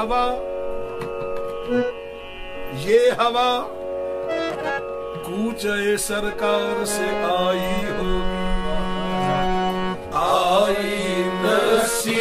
हवा। ये हवा कूचे सरकार से आई हो आई नसी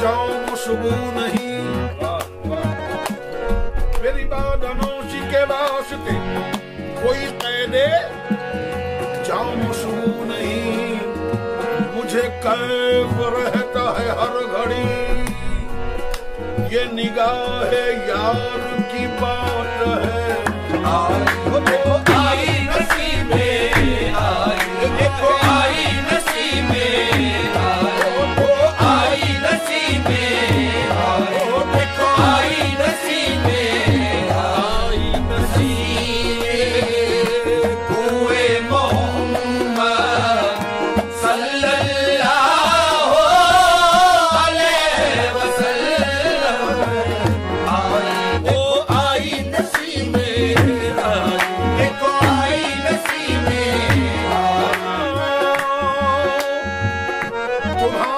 जाओ सुबू नहीं। मेरी बात अनोशी के वास्ते कोई कह जाओ जाऊँ नहीं। मुझे कैफ रहता है हर घड़ी। ये निगाह है यार की बात है। आई नसीबे। 我不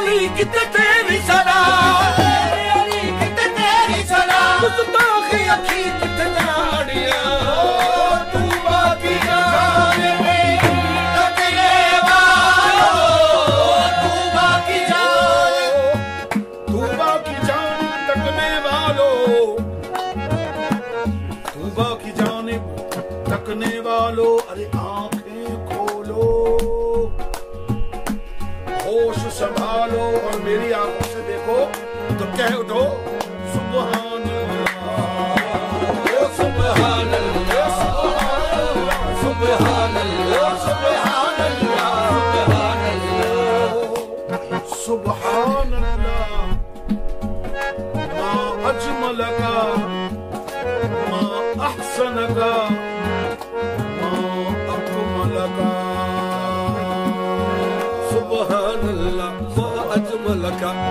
ਅਲੀ ਕਿਤੇ ਤੇਰੀ ਸਦਾ ਅਲੀ ਕਿਤੇ ਤੇਰੀ ਸਦਾ ਉਸ ਤੋਂ ਅੱਖੀ ਕਿਤੇ ਨਾੜੀਆਂ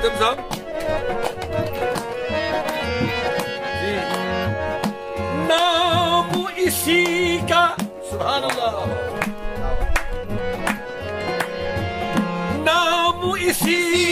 temos algo? Nam isika Subhanallah Namo isika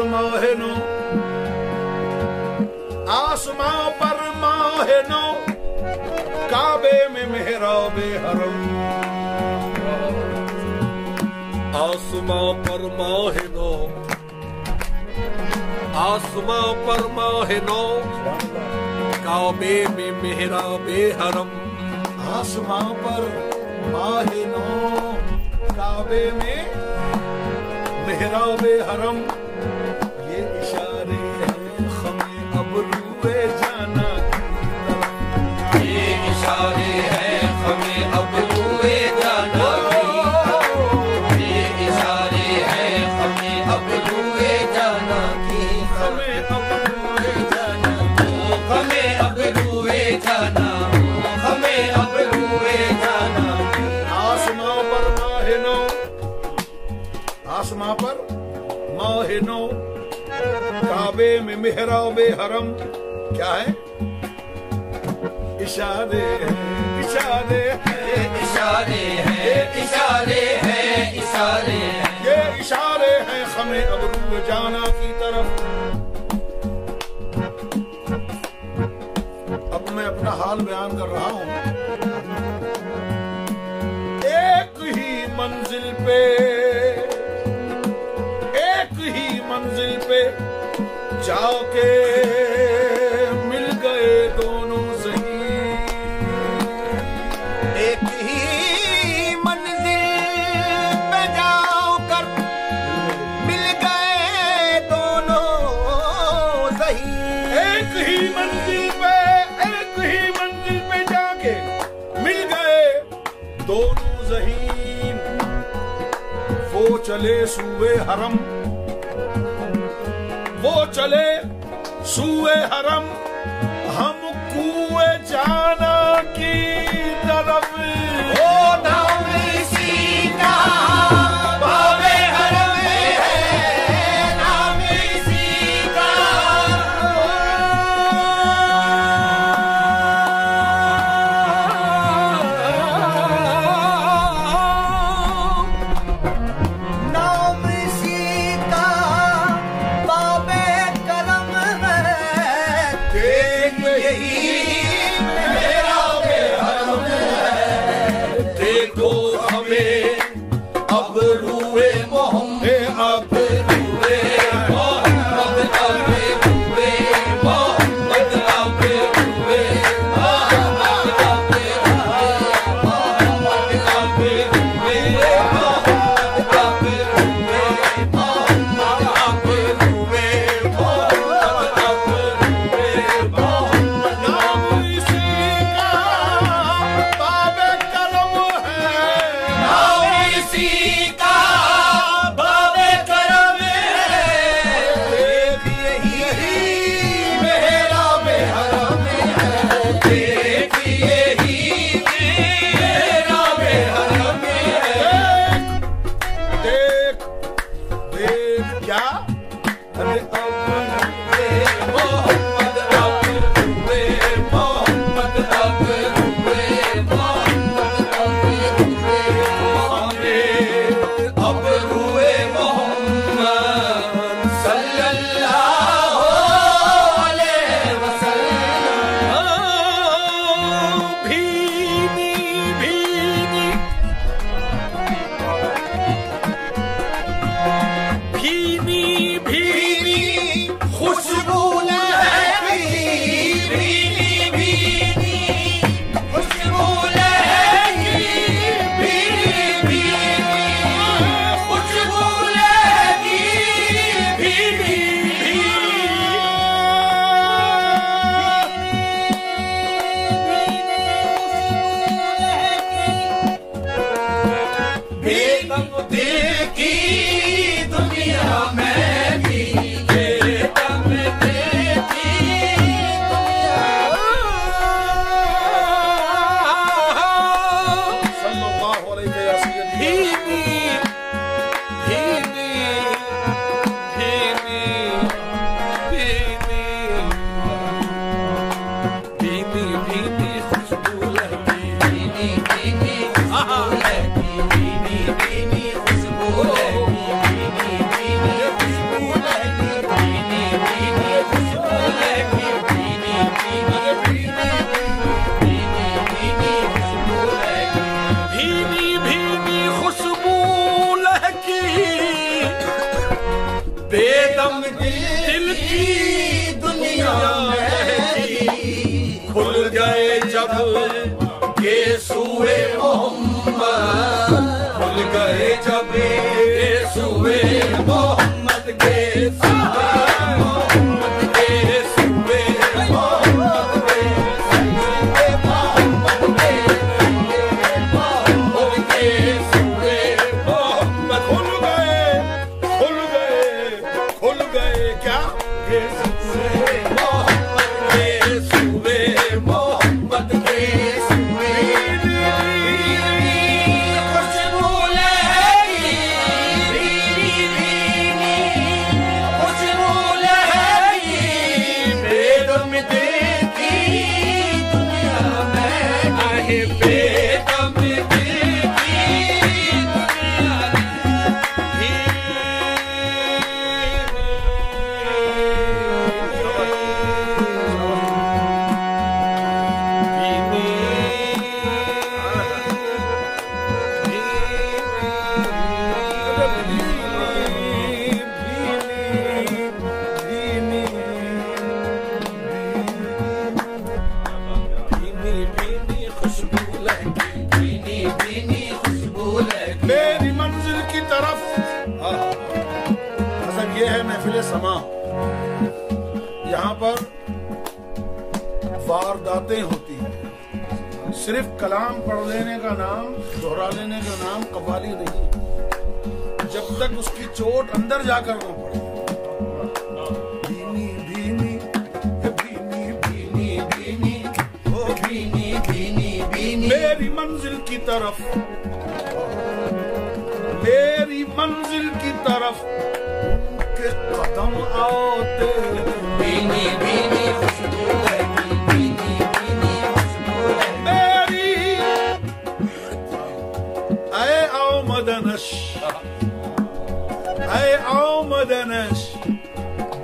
पर माहिनो आसमां पर माहिनो काबे में मेहराबे हरम आसमां पर माहिनो आसमां पर माहिनो काबे में मेहराबे हरम आसमां पर माहिनो काबे में मेहराबे हरम में मेहराबे हरम क्या है? इशारे हैं इशारे हैं। इशारे हैं इशारे हैं इशारे हैं। ये इशारे हैं हमें अब जाना की तरफ़। अब मैं अपना हाल बयान कर रहा हूँ। एक ही मंजिल पे जाके मिल गए दोनों सही एक ही मंजिल पे जाकर मिल गए दोनों सही एक ही मंजिल पे, एक ही मंजिल पे जाके मिल गए दोनों जहीन वो चले सुए हरम चले सुए हरम गए जब सुबह मोहम्मद के सुबह की तरफ उनके कदम आते बीनी बीनी खुशबू है बीनी बीनी खुशबू है मेरी ऐ आमद ऐ आमद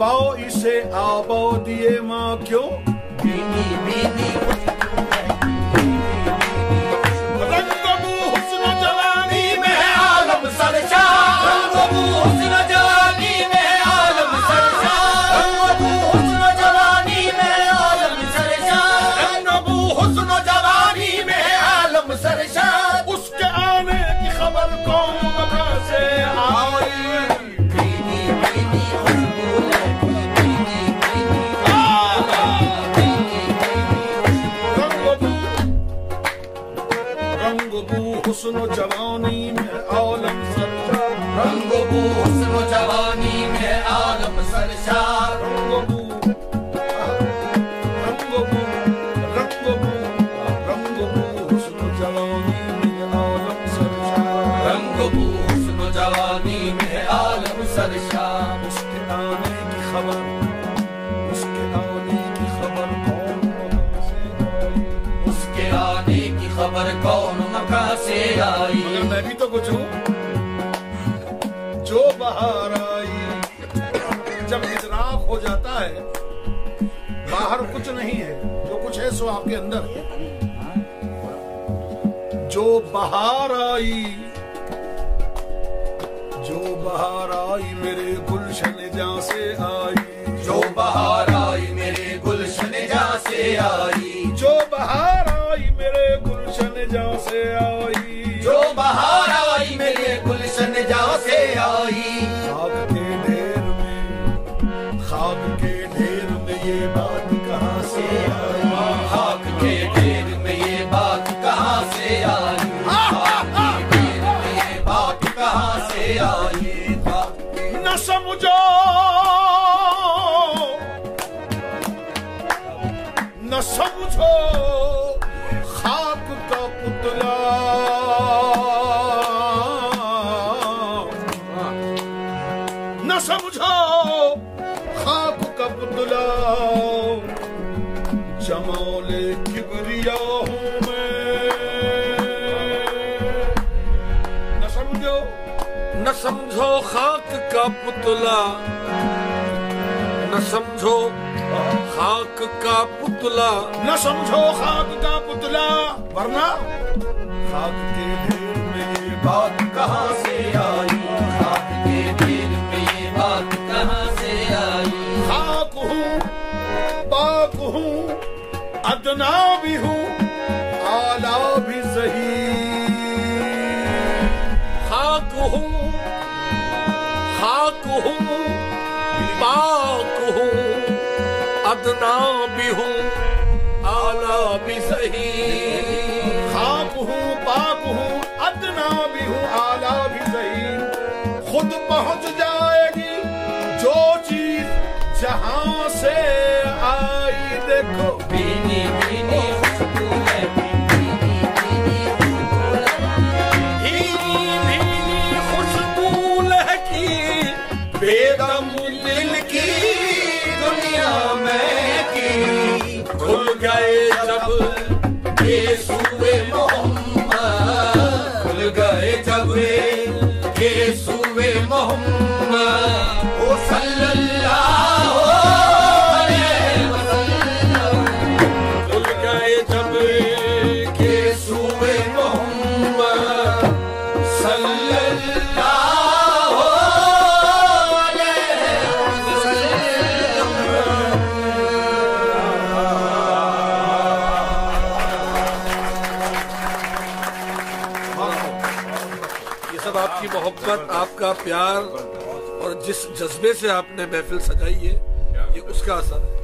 बाओ इसे आबाओ दिए माँ क्यों बीनी बीनी खुला है बाहर कुछ नहीं है जो कुछ है सो आपके अंदर। है जो बाहर आई जो बाहर आई मेरे गुलशन जा से आई। जो बाहर आई मेरे गुलशन जा से आई। जो बाहर आई मेरे गुलशन जा से आई। जो बाहर आई मेरे गुलशन जा से आई। समझो, खाक का पुतला। न समझो, खाक का पुतला। जमौले किबरिया हूँ मैं। न समझो न समझो खाक का पुतला। न समझो खाक का पुतला न समझो खाक का पुतला। वरना खाक के ढेर में बात कहाँ से आई? खाक के ढेर में बात कहाँ से आई? खाक हूँ, पाक हूँ, अदना भी हूँ, आला भी सही। खाक हूँ खाक हूँ, पाक हूँ, अदना भी हूँ भी सही। खाक हूँ पाप हूँ, अदना भी हूँ, आला भी सही। खुद पहुँच जाएगी जो चीज़ जहाँ से आई, देखो। आपका प्यार और जिस जज्बे से आपने महफिल सजाई है ये उसका असर है।